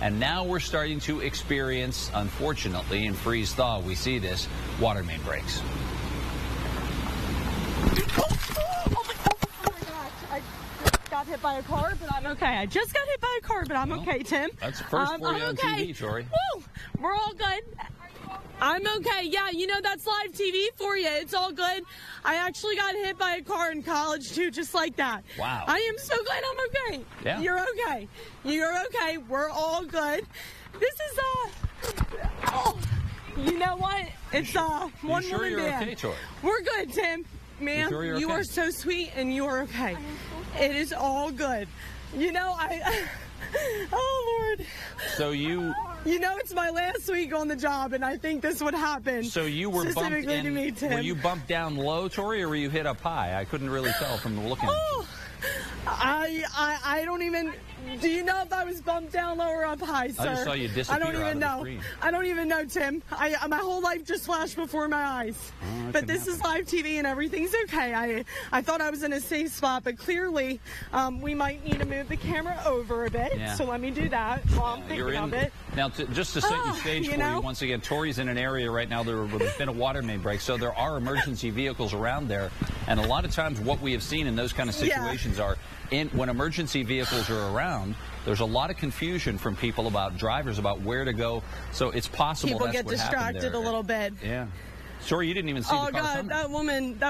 And now we're starting to experience, unfortunately, in freeze thaw, we see this water main breaks. Got hit by a car, but I'm okay. I just got hit by a car, but I'm Well, okay, Tim. that's first Um, for you I'm on okay. TV, Tori. Woo! We're all good. I'm okay. Yeah, you know that's live TV for you. It's all good. I actually got hit by a car in college too, just like that. Wow. I am so glad I'm okay. Yeah. You're okay. You're okay. We're all good. This is uh. Oh, you know what? It's uh one sure woman you're band. okay, Tori? We're good, Tim. Ma'am, sure you're you okay? are so sweet and you are okay. okay. It is all good. You know, I. Oh Lord. So you, You know it's my last week on the job, and I think this would happen. so you were bumped specifically in. to me, Tim. Were you bumped down low, Tori, or were you hit up high? I couldn't really tell from the looking. at you. Oh, I, I, I don't even. Do you know if I was bumped down low or up high, sir? I just saw you disappear I don't even know. I don't even know, Tim. I, my whole life just flashed before my eyes. Oh, but this is live TV and everything's okay. I, I thought I was in a safe spot, but clearly, um, we might need to move the camera over a bit. Yeah. So let me do that while I'm thinking You're in of it. now. To, just to set Ah, the stage you for know? you once again, Tori's in an area right now there, there's been a water main break, so there are emergency vehicles around there, and a lot of times what we have seen in those kind of Yeah. situations are in when emergency vehicles are around. There's a lot of confusion from people about drivers about where to go, so it's possible People that's get what happened distracted a little bit. Yeah. Tori, you didn't even see Oh the car God, that woman. That